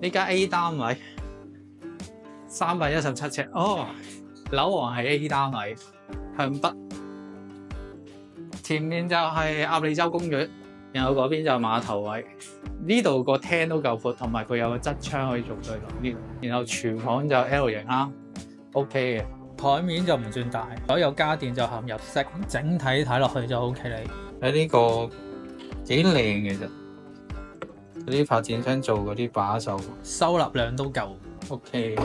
呢間 A 單位三百一十七尺，哦，樓王係 A 單位，向北，前面就係鴨脷洲公園，然後嗰邊就係碼頭位。呢度個廳都夠闊，同埋佢有個側窗可以做對落呢度。然後廚房就 L 型啦，OK 嘅。台面就唔算大，所有家電就含入式，整體睇落去就 OK 你。喺呢個幾靚嘅啫，嗰啲發展商做嗰啲把手，收納量都夠。OK。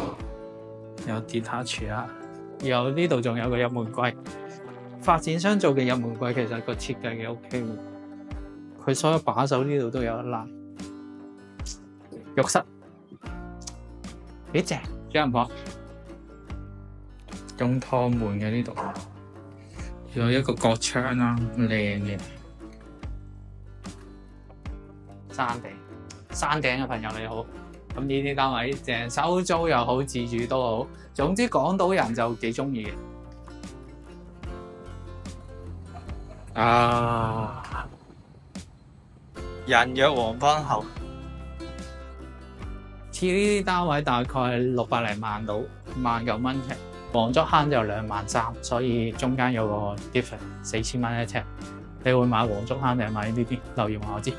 有 detach 啦，然後呢度仲有個入門櫃。發展商做嘅入門櫃其實個設計幾 OK 喎，佢所有把手呢度都有一拉。浴室。幾正，主人婆。用趟門嘅呢度，仲有一個角窗啦，靚嘅山頂。山頂嘅朋友你好，咁呢啲單位淨收租又好，自住都好，總之港島人就幾中意嘅。啊！人約黃昏後。似呢啲單位大概六百零萬到萬九蚊尺，黃竹坑就兩萬三，所以中間有個 difference 四千蚊一尺。你會買黃竹坑定係買呢啲？留言話我知。